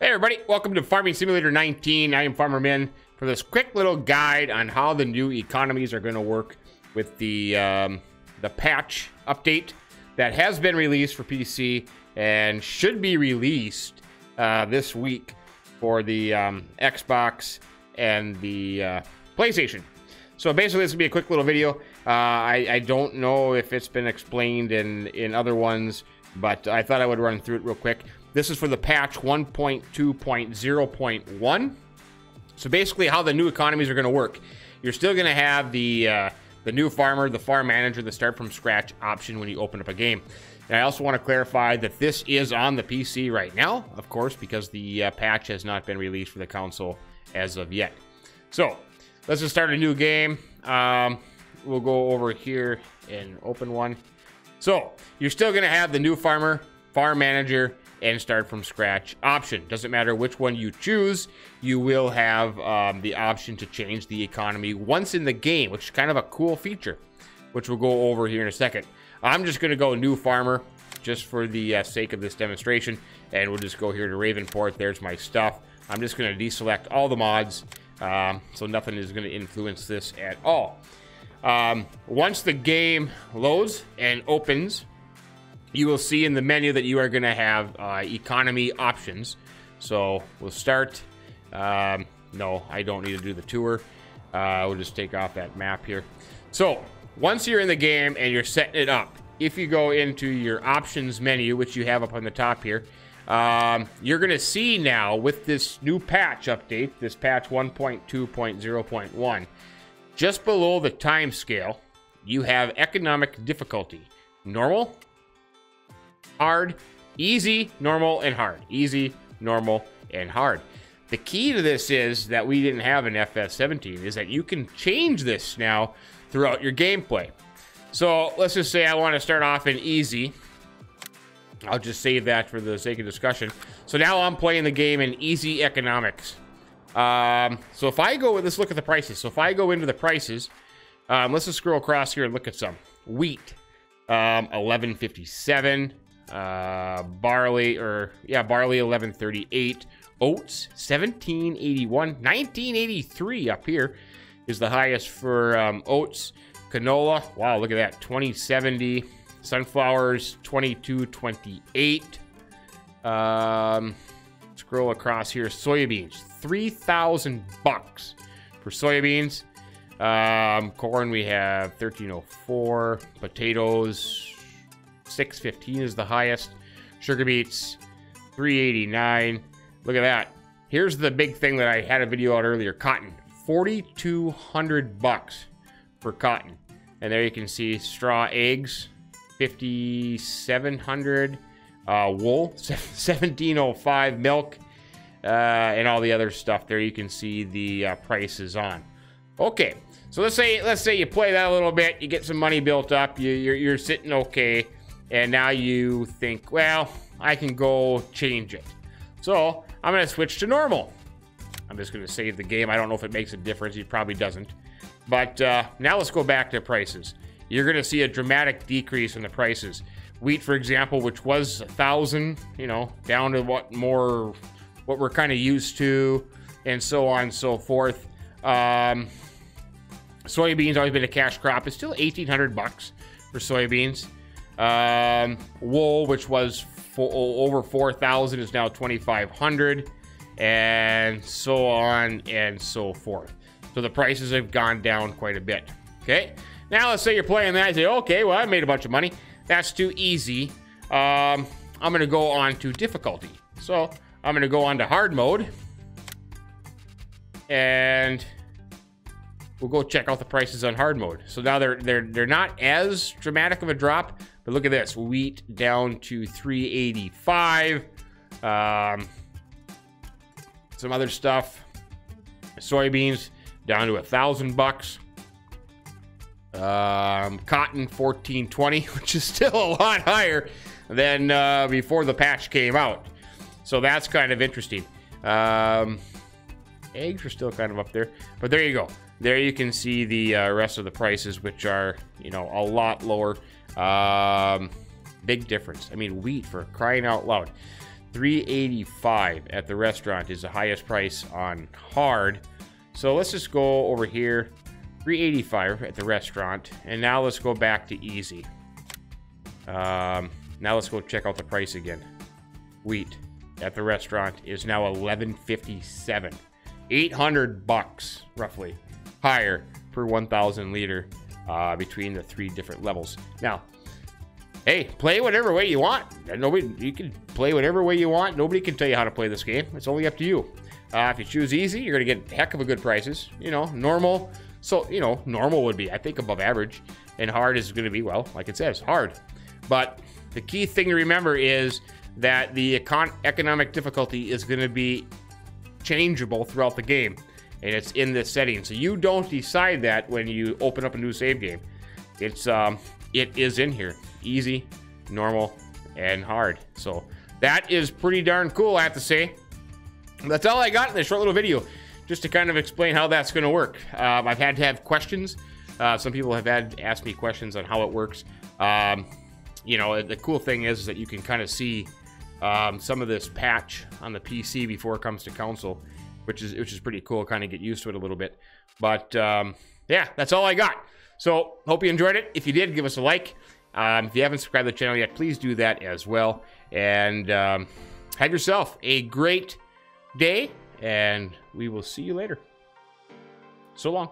Hey everybody, welcome to Farming Simulator 19. I am Farmer Minn for this quick little guide on how the new economies are going to work with the um, the patch update that has been released for PC and should be released uh, this week for the um, Xbox and the uh, PlayStation. So basically, this will be a quick little video. Uh, I, I don't know if it's been explained in in other ones, but I thought I would run through it real quick. This is for the patch 1.2.0.1. So basically, how the new economies are going to work. You're still going to have the uh, the new farmer, the farm manager, the start from scratch option when you open up a game. And I also want to clarify that this is on the PC right now, of course, because the uh, patch has not been released for the console as of yet. So let's just start a new game. Um, we'll go over here and open one. So you're still going to have the new farmer, farm manager, and start from scratch option. Doesn't matter which one you choose, you will have um, the option to change the economy once in the game, which is kind of a cool feature, which we'll go over here in a second. I'm just going to go new farmer just for the uh, sake of this demonstration, and we'll just go here to Ravenport. There's my stuff. I'm just going to deselect all the mods, um, so nothing is going to influence this at all. Um, once the game loads and opens, you will see in the menu that you are going to have uh, economy options. So we'll start. Um, no, I don't need to do the tour. Uh, we'll just take off that map here. So once you're in the game and you're setting it up, if you go into your options menu, which you have up on the top here, um, you're going to see now with this new patch update, this patch 1.2.0.1, just below the time scale, you have economic difficulty. Normal, hard, easy, normal, and hard. Easy, normal, and hard. The key to this is that we didn't have an FS17 is that you can change this now throughout your gameplay. So let's just say I want to start off in easy. I'll just save that for the sake of discussion. So now I'm playing the game in easy economics. Um, so if I go, let's look at the prices. So if I go into the prices, um, let's just scroll across here and look at some. Wheat, um, 1157 uh, barley or yeah barley 1138 oats 1781 1983 up here is the highest for um, oats. Canola wow look at that 2070 sunflowers 2228 um, scroll across here soybeans 3000 bucks for soybeans. Um, corn we have 1304 potatoes 615 is the highest. Sugar beets, 389. Look at that. Here's the big thing that I had a video on earlier. Cotton, 4,200 bucks for cotton. And there you can see straw eggs, 5,700. Uh, wool, 1705. Milk, uh, and all the other stuff there. You can see the uh, prices on. Okay, so let's say let's say you play that a little bit, you get some money built up, you, you're, you're sitting okay and now you think, well, I can go change it. So I'm going to switch to normal. I'm just going to save the game. I don't know if it makes a difference. It probably doesn't. But uh, now let's go back to prices. You're going to see a dramatic decrease in the prices. Wheat, for example, which was a thousand, you know, down to what more, what we're kind of used to, and so on and so forth. Um, soybeans always been a cash crop. It's still 1,800 bucks for soybeans. Um, wool, which was for, over 4,000, is now 2,500, and so on and so forth. So the prices have gone down quite a bit. Okay, now let's say you're playing that. You say, okay, well, I made a bunch of money. That's too easy. Um, I'm going to go on to difficulty. So I'm going to go on to hard mode. And we'll go check out the prices on hard mode. So now they're they're they're not as dramatic of a drop, but look at this, wheat down to 385. Um, some other stuff, soybeans down to a thousand bucks. Um, cotton 1420, which is still a lot higher than uh, before the patch came out. So that's kind of interesting. Um, eggs are still kind of up there, but there you go. There you can see the uh, rest of the prices, which are you know a lot lower. Um, big difference. I mean, wheat for crying out loud. 385 at the restaurant is the highest price on hard. So let's just go over here. 385 at the restaurant. And now let's go back to easy. Um, now let's go check out the price again. Wheat at the restaurant is now 1157. 800 bucks roughly higher per 1000 liter uh, between the three different levels. Now, hey, play whatever way you want. Nobody, you can play whatever way you want. Nobody can tell you how to play this game. It's only up to you. Uh, if you choose easy, you're gonna get heck of a good prices. You know, normal. So you know, normal would be I think above average, and hard is gonna be well, like it says, hard. But the key thing to remember is that the econ- economic difficulty is to be changeable throughout the game, and it's in this setting. So you don't decide that when you open up a new save game. It's um, it is in here, easy, normal, and hard. So that is pretty darn cool, I have to say. That's all I got in this short little video, just to kind of explain how that's going to work. Um, I've had to have questions. Uh, some people have had asked me questions on how it works. Um, you know, the cool thing is, that you can kind of see um, some of this patch on the PC before it comes to console, which is which is pretty cool. Kind of get used to it a little bit. But um, yeah, that's all I got. So hope you enjoyed it. If you did, give us a like. Um, if you haven't subscribed to the channel yet, please do that as well. And um, have yourself a great day, and we will see you later. So long.